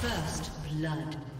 Blood.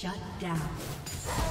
Shut down.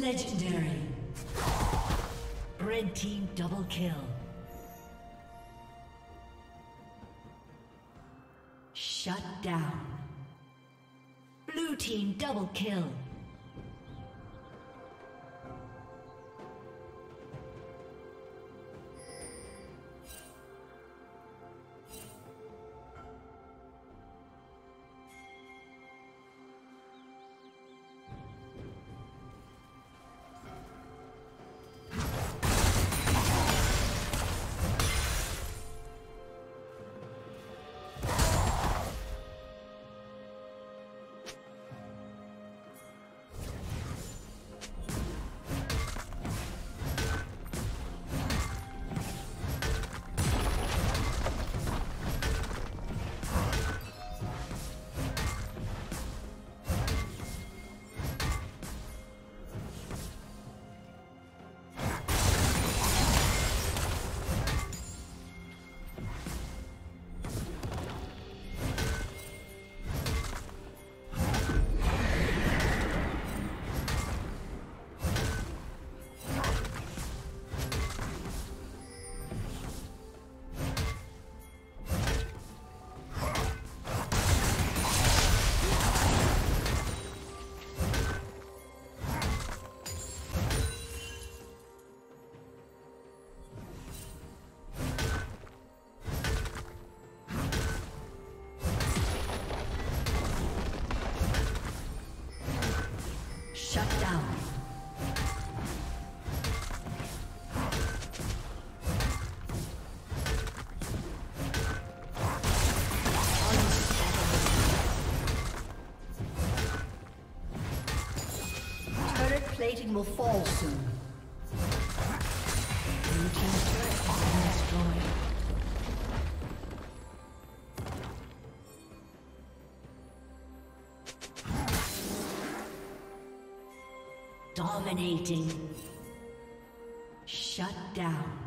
Legendary. Red team double kill. Shut down. Blue team double kill. Will fall soon. Dominating. Shut down.